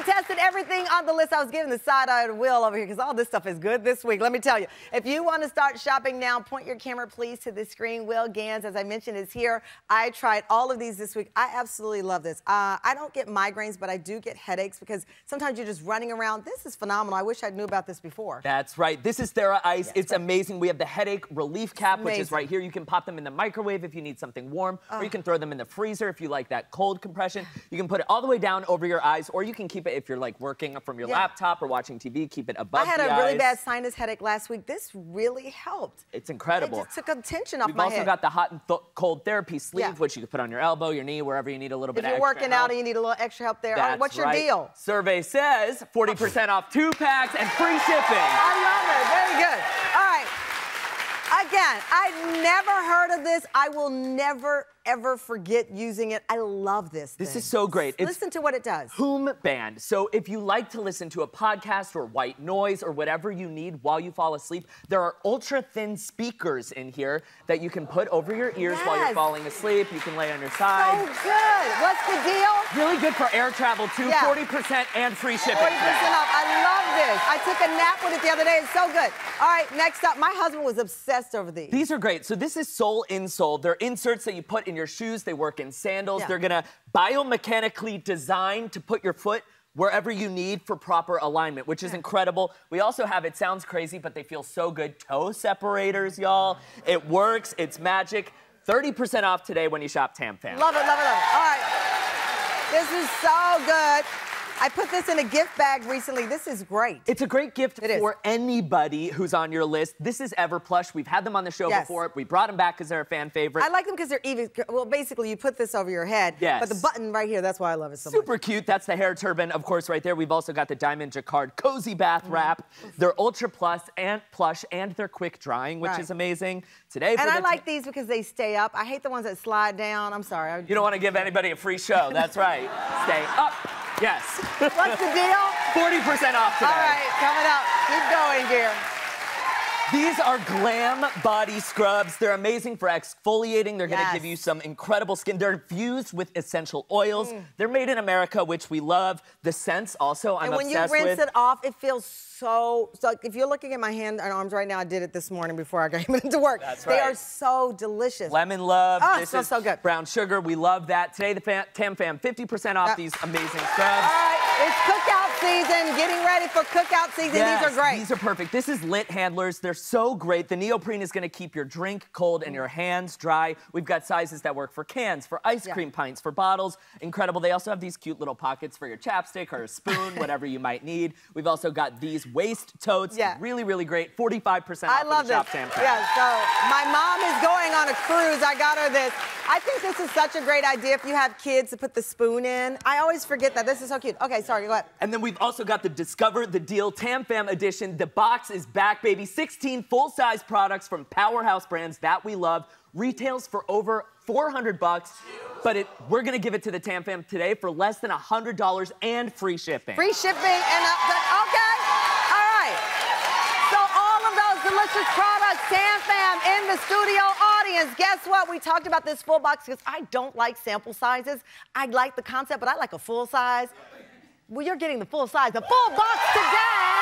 and tested everything on the list. I was giving the side-eye to Will over here because all this stuff is good this week. Let me tell you. If you want to start shopping now, point your camera, please, to the screen. Will Gans, as I mentioned, is here. I tried all of these this week. I absolutely love this. Uh, I don't get migraines, but I do get headaches because sometimes you're just running around. This is phenomenal. I wish I knew about this before. That's right. This is Thera Ice. Yes, it's right. amazing. We have the headache relief cap, which is right here. You can pop them in the microwave if you need something warm, or you can throw them in the freezer if you like that cold compression. You can put it all the way down over your eyes, or you can keep it if you're like working from your yeah. laptop or watching TV, keep it above I had a eyes. really bad sinus headache last week. This really helped. It's incredible. It just took tension off We've my head. We've also got the hot and cold therapy sleeve, yeah. which you can put on your elbow, your knee, wherever you need a little bit If you're working help. out and you need a little extra help there, That's what's your right. deal? Survey says 40% off two packs and free shipping. I love it. Very good. All right. Again, I've never heard of this. I will never ever forget using it. I love this. This thing. is so great. It's listen to what it does. Hoom Band. So if you like to listen to a podcast or white noise or whatever you need while you fall asleep, there are ultra thin speakers in here that you can put over your ears yes. while you're falling asleep. You can lay on your side. So good. What's the deal? Really good for air travel too. Yeah. 40% and free shipping. 40% off. I love this. I took a nap with it the other day. It's so good. All right, next up, my husband was obsessed over these. These are great. So this is sole insole. They're inserts that you put in your shoes. They work in sandals. Yeah. They're gonna biomechanically design to put your foot wherever you need for proper alignment, which is incredible. We also have, it sounds crazy, but they feel so good, toe separators, y'all. It works, it's magic. 30% off today when you shop TamFam. Love it, love it, love it. All right. This is so good. I put this in a gift bag recently. This is great. It's a great gift it for is. anybody who's on your list. This is Everplush. We've had them on the show yes. before. We brought them back because they're a fan favorite. I like them because they're even. Well, basically, you put this over your head. Yes. But the button right here, that's why I love it so Super much. Super cute. That's the hair turban, of course, right there. We've also got the Diamond Jacquard Cozy Bath mm. Wrap. They're ultra plus and plush, and they're quick drying, which right. is amazing. Today, and I like these because they stay up. I hate the ones that slide down. I'm sorry. You don't want to give anybody a free show. That's right. stay up. Yes. What's the deal? 40% off today. All right, coming up. Keep going here. These are Glam Body Scrubs. They're amazing for exfoliating. They're yes. gonna give you some incredible skin. They're infused with essential oils. Mm. They're made in America, which we love. The scents also, I'm And when you rinse it off, it feels so, so, if you're looking at my hand and arms right now, I did it this morning before I came into work. That's right. They are so delicious. Lemon love. Oh, this so, so good. Brown sugar. We love that. Today, the fam, Tam Fam, 50% off these amazing scrubs. It's cookout season. Getting ready for cookout season. Yes, these are great. These are perfect. This is Lit handlers. They're so great. The neoprene is going to keep your drink cold and your hands dry. We've got sizes that work for cans, for ice cream yeah. pints, for bottles. Incredible. They also have these cute little pockets for your chapstick or a spoon, whatever you might need. We've also got these waist totes. Yeah. Really, really great. 45% off I love this. Yeah, so my mom is going on a cruise. I got her this. I think this is such a great idea if you have kids to put the spoon in. I always forget that. This is so cute. Okay, sorry, go ahead. And then we've also got the Discover the Deal Tam Fam edition. The box is back, baby. 16 full-size products from powerhouse brands that we love. Retails for over 400 bucks, but it, we're gonna give it to the Tam Fam today for less than $100 and free shipping. Free shipping and, uh, okay, all right. So all of those delicious products, Tam Fam in the studio audience. Guess what? We talked about this full box because I don't like sample sizes. I like the concept, but I like a full size. Well, you're getting the full size, the full box today.